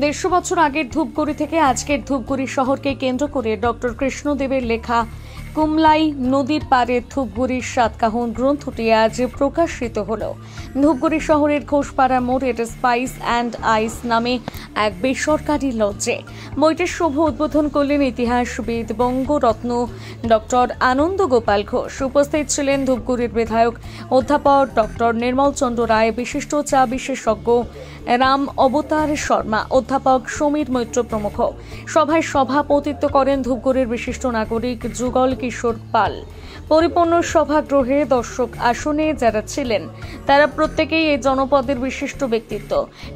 দেড়শো বছর আগের ধূপগুড়ি থেকে আজকের ধূপগুড়ি শহরকে কেন্দ্র করে ডক্টর কৃষ্ণদেবের লেখা কুমলাই নদীর পাড়ে ধূপগুড়ির সাতকাহন গ্রন্থটি আজ প্রকাশিত হল। ধূপগুড়ি শহরের ঘোষপাড়া মোড়ের স্পাইস অ্যান্ড আইস নামে এক বেসরকারি লজে বইটির শুভ উদ্বোধন করলেন ইতিহাসবিদ বঙ্গরত্ন ডক্টর আনন্দ গোপাল ঘোষ। উপস্থিত ছিলেন ধূপগুড়ির বিধায়ক অধ্যাপক ডক্টর নির্মল চন্দ্র রায়, বিশিষ্ট চা বিশেষজ্ঞ রাম অবতার শর্মা, অধ্যাপক সমীর মৈত্র প্রমুখ। সভায় সভাপতিত্ব করেন ধূপগুড়ির বিশিষ্ট নাগরিক যুগল কিশোর পাল। পরিপূর্ণ সভাগৃহে দর্শক আসনে যারা ছিলেন, তারা প্রত্যেকেই এই জনপদের বিশিষ্ট ব্যক্তিত্ব।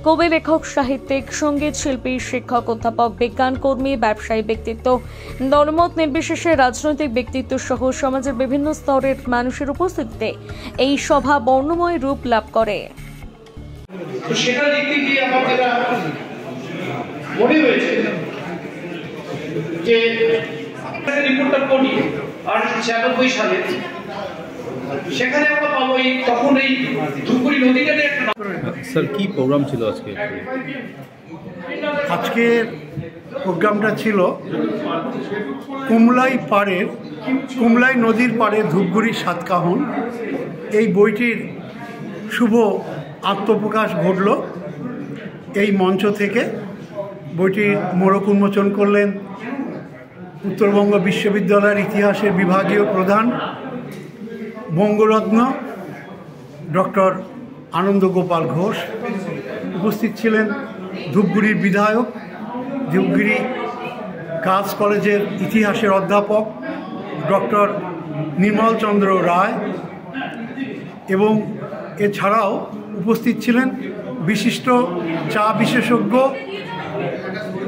কবি, লেখক, সাহিত্যিক, সংগীত শিল্পী, শিক্ষক, অধ্যাপক, বিজ্ঞান কর্মী, ব্যবসায়ী ব্যক্তিত্ব, দলমত নির্বিশেষে রাজনৈতিক ব্যক্তিত্ব সহ সমাজের বিভিন্ন স্তরের মানুষের উপস্থিতিতে এই সভা বর্ণময় রূপ লাভ করে। সেটা যে রিপোর্টটা পড়ি আর ছিয়ানব্বই সালে। সেখানে আমরা পাবো এই তখন এই ধুপগুড়ি নদীটাতে একটা স্যার কি প্রোগ্রাম ছিল আজকে? আজকের প্রোগ্রামটা ছিল কুমলাই পাড়ের কুমলাই নদীর পাড়ে ধূপগুড়ি সাতকাহন। এই বইটির শুভ আত্মপ্রকাশ ঘটল এই মঞ্চ থেকে। বইটির মোড়ক উন্মোচন করলেন উত্তরবঙ্গ বিশ্ববিদ্যালয়ের ইতিহাসের বিভাগীয় প্রধান বঙ্গরত্ন ডক্টর আনন্দ গোপাল ঘোষ। উপস্থিত ছিলেন ধূপগুড়ির বিধায়ক, ধূপগুড়ি গার্লস কলেজের ইতিহাসের অধ্যাপক ডক্টর নির্মল চন্দ্র রায় এবং এছাড়াও উপস্থিত ছিলেন বিশিষ্ট চা বিশেষজ্ঞ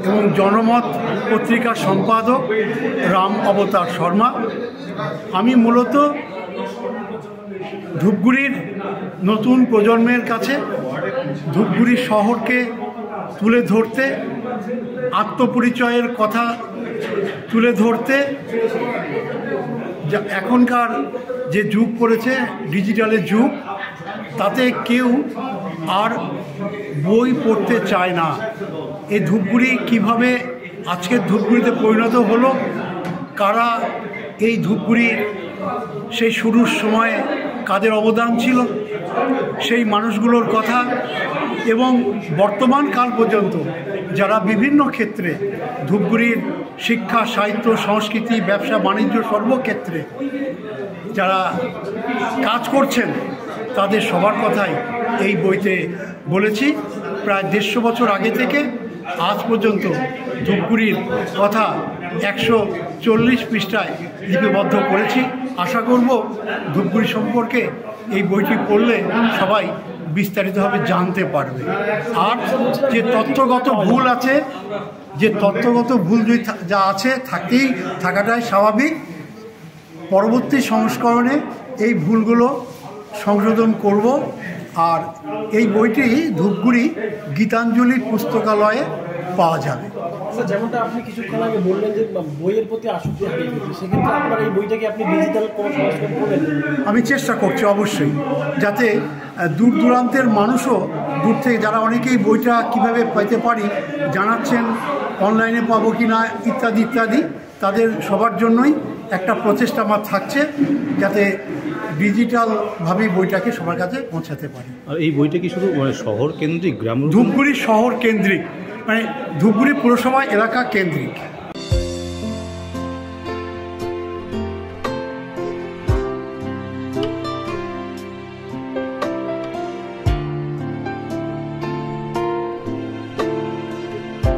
এবং জনমত পত্রিকার সম্পাদক রাম অবতার শর্মা। আমি মূলত ধূপগুড়ির নতুন প্রজন্মের কাছে ধূপগুড়ি শহরকে তুলে ধরতে, আত্মপরিচয়ের কথা তুলে ধরতে এখনকার যে যুগ পড়েছে, ডিজিটালের যুগ, তাতে কেউ আর বই পড়তে চায় না। এই ধূপগুড়ি কীভাবে আজকের ধূপগুড়িতে পরিণত হলো? কারা এই ধূপগুড়ির সেই শুরুর সময়ে কাদের অবদান ছিল? সেই মানুষগুলোর কথা এবং বর্তমান কাল পর্যন্ত যারা বিভিন্ন ক্ষেত্রে ধূপগুড়ির শিক্ষা, সাহিত্য, সংস্কৃতি, ব্যবসা, বাণিজ্য সর্বক্ষেত্রে যারা কাজ করছেন, তাদের সবার কথাই এই বইতে বলেছি। প্রায় দেড়শো বছর আগে থেকে পর্যন্ত ধূপগুড়ির কথা একশো চল্লিশ পৃষ্ঠায় লিপিবদ্ধ করেছি। আশা করব ধূপগুড়ি সম্পর্কে এই বইটি পড়লে সবাই বিস্তারিতভাবে জানতে পারবে। আর যে তত্ত্বগত ভুল আছে, যে তত্ত্বগত ভুল যদি যা আছে থাকতেই থাকাটাই স্বাভাবিক। পরবর্তী সংস্করণে এই ভুলগুলো সংশোধন করব। আর এই বইটি ধূপগুড়ি গীতাঞ্জলি পুস্তকালয়ে পাওয়া যাবে। স্যার যেমনটা আপনি কিছুক্ষণ আগে বললেন যে বইয়ের প্রতি আসক্তি হারিয়ে সেক্ষেত্রে আপনার এই বইটাকে আপনি ডিজিটাল কোনো সংস্করণ করবেন আমি চেষ্টা করছি অবশ্যই যাতে দূর দূরান্তের মানুষও দূর থেকে যারা অনেকেই বইটা কীভাবে পেতে পারি জানাচ্ছেন অনলাইনে পাবো কি না ইত্যাদি ইত্যাদি তাদের সবার জন্যই একটা প্রচেষ্টা আমার থাকছে যাতে ডিজিটালভাবেই বইটাকে সবার কাছে পৌঁছাতে পারি। আর এই বইটা কি শুধু মানে শহর কেন্দ্রিক গ্রাম ধূপগুড়ি শহর কেন্দ্রিক মানে ধূপগুড়ি পুরসভা এলাকা কেন্দ্রিক।